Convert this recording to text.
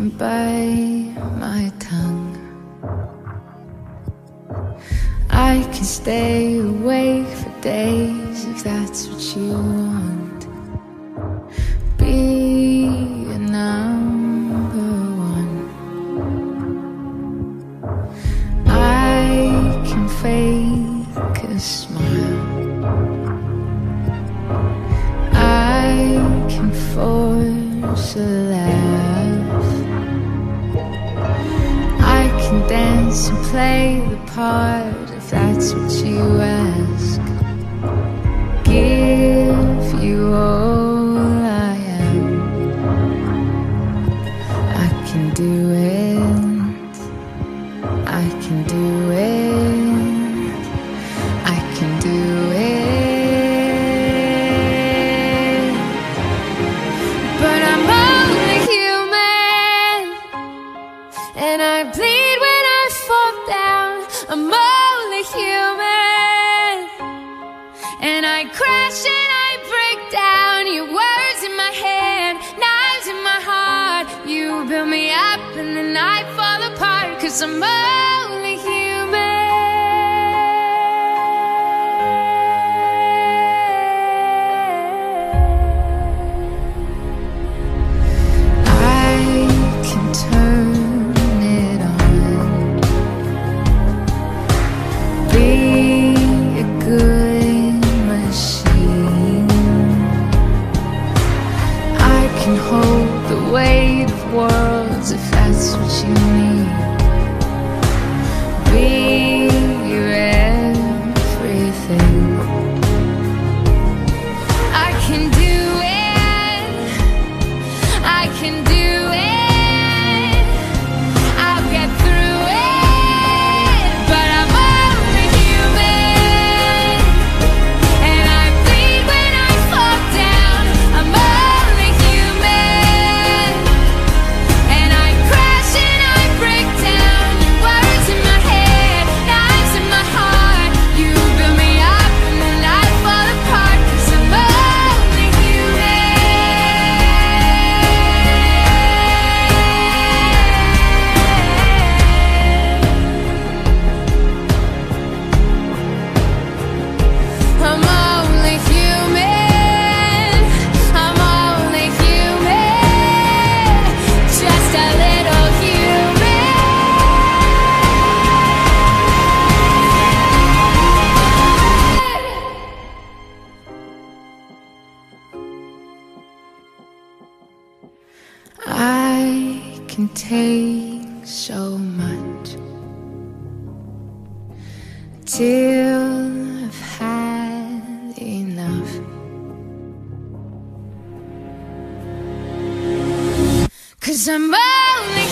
can bite my tongue. I can stay awake for days if that's what you want. Dance and play the part if that's what you ask. Give you all I am. I can do it. I can do it. I can do it. But I'm only human. And I bleed I'm only human. And I crash and I break down. Your words in my head, knives in my heart. You build me up and then I fall apart. Cause I'm I can take so much till I've had enough. Cause I'm only